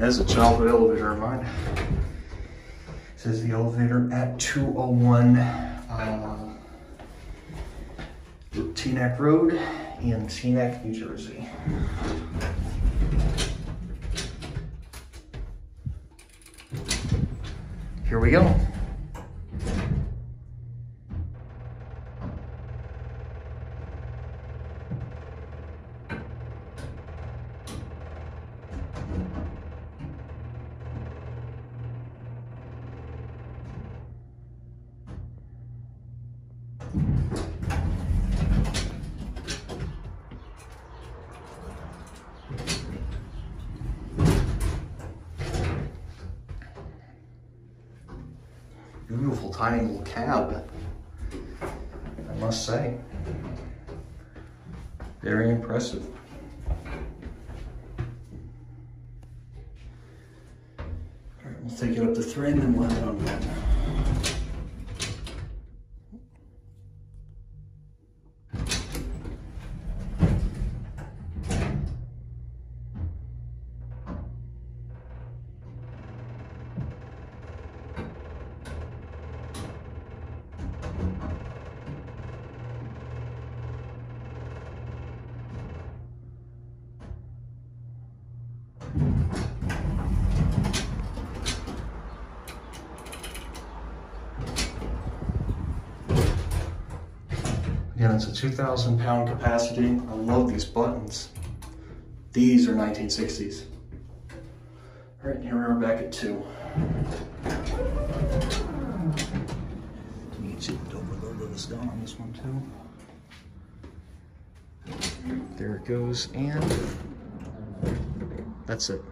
That's a childhood elevator of mine. Says the elevator at 201 uh, Teaneck Road in Teaneck, New Jersey. Here we go. Beautiful tiny little cab, I must say. Very impressive. All right, we'll take it up to three and then we'll have it on Again, it's a 2,000 pound capacity. I love these buttons. These are 1960s. All right, here we are back at two. You can see the Dover logo is down on this one too. There it goes, and that's it.